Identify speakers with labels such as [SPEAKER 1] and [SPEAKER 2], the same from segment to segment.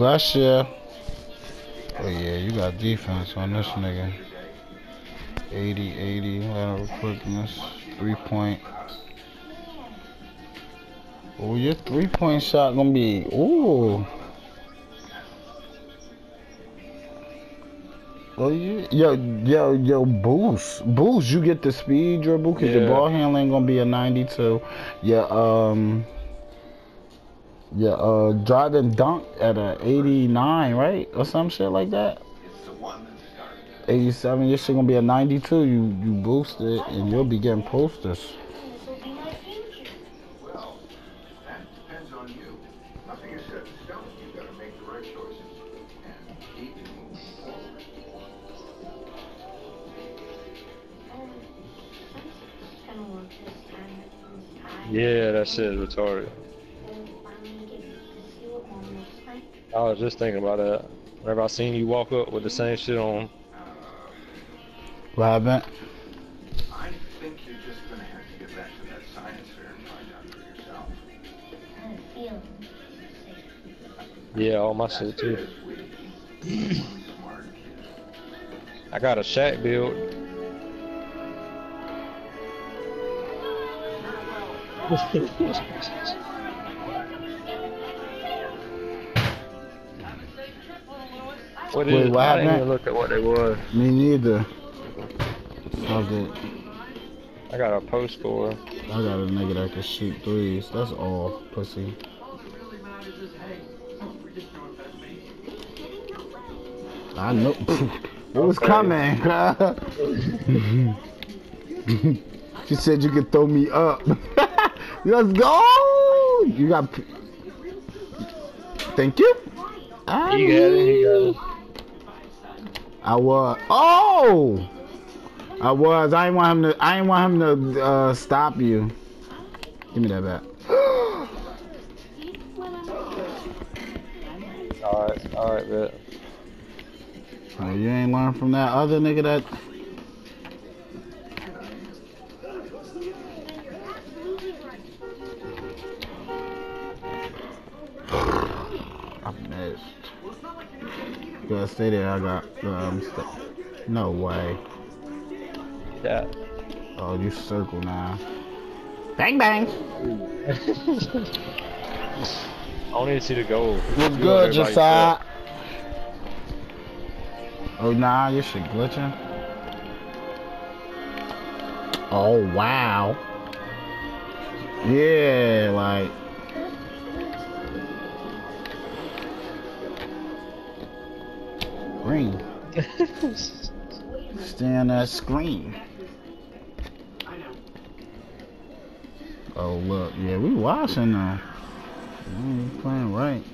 [SPEAKER 1] Bless you. Oh yeah, you got defense on this nigga. 80, 80, lateral quickness, three point. Oh, your three point shot gonna be ooh. Oh yeah, yo, yo, yo, boost, boost. You get the speed dribble because your
[SPEAKER 2] Yeah.
[SPEAKER 1] ball handling gonna be a 92. Yeah, um, yeah, uh, drive and dunk at a 89, right, or some shit like that. 87. Your shit gonna be a 92. You you boost it and you'll be getting posters.
[SPEAKER 3] Well, that depends on you.
[SPEAKER 2] I was just thinking about that. Whenever I seen you walk up with the same shit on,
[SPEAKER 1] What happened?
[SPEAKER 3] I think you're just going to have to get back to that science fair and find out for yourself.
[SPEAKER 2] yeah, all my shit too.
[SPEAKER 3] This week, one smart kid.
[SPEAKER 2] I got a shack build. What is
[SPEAKER 1] Wait,
[SPEAKER 2] it?
[SPEAKER 1] what
[SPEAKER 2] I didn't even look at what they was.
[SPEAKER 1] Me neither. Okay.
[SPEAKER 2] I got a post score.
[SPEAKER 1] I got a nigga that can shoot threes. That's all, pussy. I know. It was
[SPEAKER 2] Okay.
[SPEAKER 1] coming. she said you could throw me up. Let's go. You got. Thank you.
[SPEAKER 2] He got it, he got it.
[SPEAKER 1] I was. Oh. I was. I didn't want him to. I didn't want him to uh, stop you. Give me that back.
[SPEAKER 2] Alright, alright, bet.
[SPEAKER 1] Oh, you ain't learned from that other nigga that. I missed. Gotta stay there. I got. Um, st- no way.
[SPEAKER 2] Yeah.
[SPEAKER 1] Oh, you circle now. Bang bang.
[SPEAKER 2] I don't need to see the goal.
[SPEAKER 1] What's
[SPEAKER 2] You
[SPEAKER 1] good,
[SPEAKER 2] know
[SPEAKER 1] just
[SPEAKER 2] everybody
[SPEAKER 1] Oh nah, your shit glitching. Oh wow. Yeah, like. Green. Stay on that screen. Oh look, yeah, we watching now. We playing right.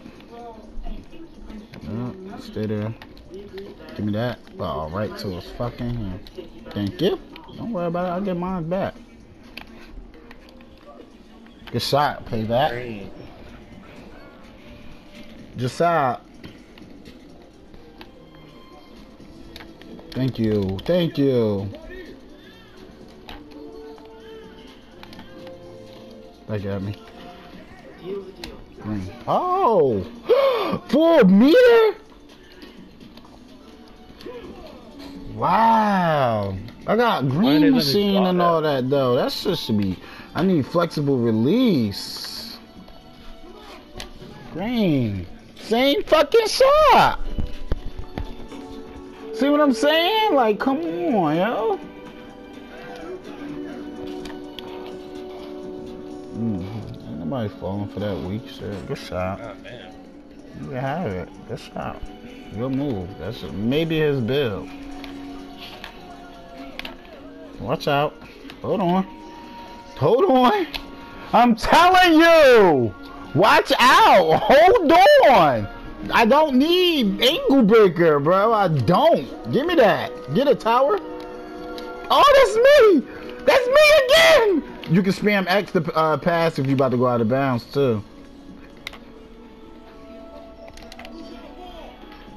[SPEAKER 1] Yeah, stay there. Give me that. Oh, right to his fucking hand. Thank you. Don't worry about it. I'll get mine back. Good shot. Payback.
[SPEAKER 2] Green.
[SPEAKER 1] Just out. Thank you. Thank you. Back got me. Green. Oh! Four meter? Wow. I got green machine and all that though. That's shit to be. I need flexible release. Green. Same fucking shot. See what I'm saying? Like, come on, yo. Mm, ain't nobody falling for that weak shit. Good shot.
[SPEAKER 2] Damn.
[SPEAKER 1] You can have it. Good shot. Good move. That's maybe his build. Watch out. Hold on. Hold on. I'm telling you. Watch out. Hold on. I don't need ankle breaker, bro. I don't. Give me that. Get a tower. Oh, that's me. That's me again. You can spam X to uh, pass if you about to go out of bounds too.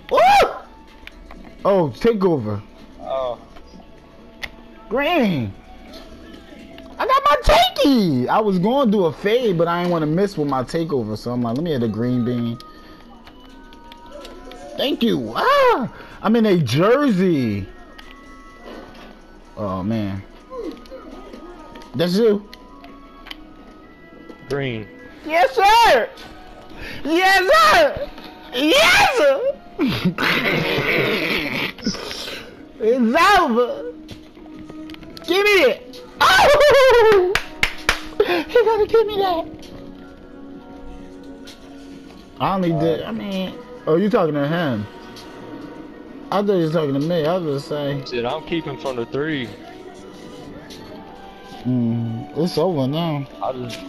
[SPEAKER 1] Woo! Oh, takeover.
[SPEAKER 2] Oh,
[SPEAKER 1] Green. I got my takey. I was going to do a fade, but I didn't want to miss with my takeover. So I'm like, let me hit a green bean. Thank you. Ah, I'm in a jersey. Oh man. That's you.
[SPEAKER 2] Green.
[SPEAKER 1] Yes, sir. Yes, sir. Yes, sir. it's over. Give me it. Oh! He gonna give me that. I only did. I mean, oh, you talking to him? I thought you was talking to me. I was just saying,
[SPEAKER 2] Shit, I'm keeping from the three.
[SPEAKER 1] mm, it's over now.
[SPEAKER 2] I just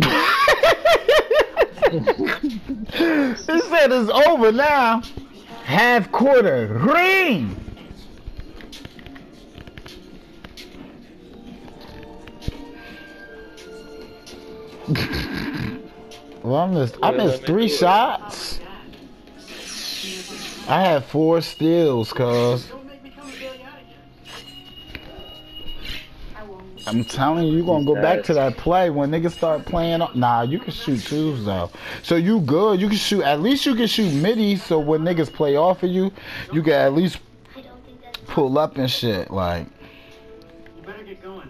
[SPEAKER 1] he said it's over now. Half quarter. Green. Well, I missed, I missed three shots. I had four steals, cuz.
[SPEAKER 4] Don't make me come and bail you out again. I won't.
[SPEAKER 1] I'm telling you, you're gonna go back to that play when niggas start playing. Nah, you can shoot twos though. So you good? You can shoot. At least you can shoot midi. So when niggas play off of you, you can at least
[SPEAKER 4] I don't think that's.
[SPEAKER 1] pull up and shit. Like,
[SPEAKER 4] You better get going.